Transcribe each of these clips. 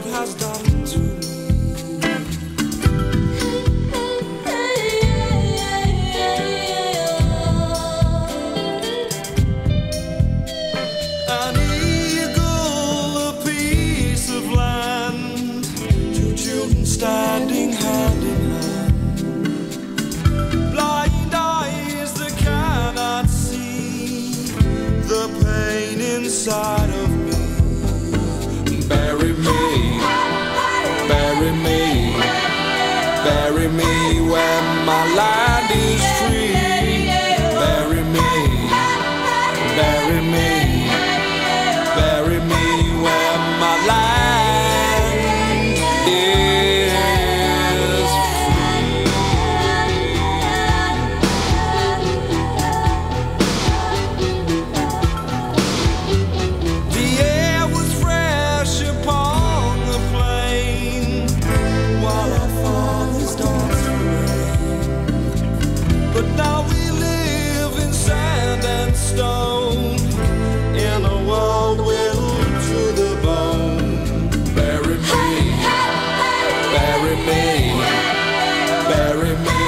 world has done to me. Standing hand in hand, blind eyes that cannot see the pain inside. bury me when my life stone in a world will to the bone. Bury me, bury me, bury me.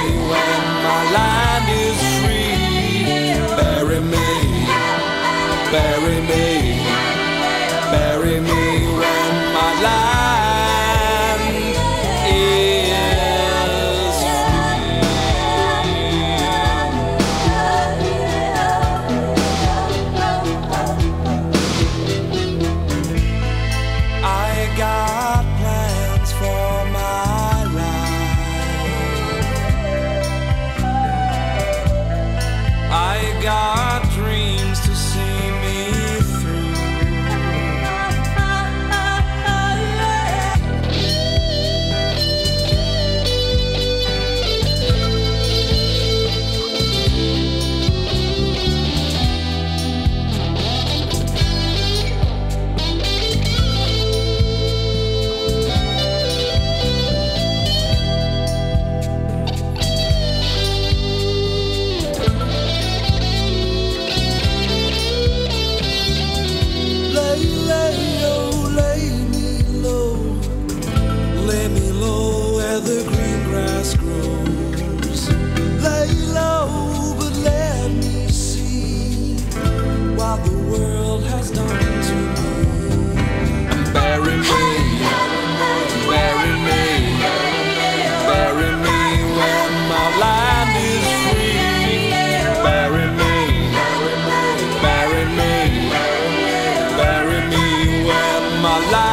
来。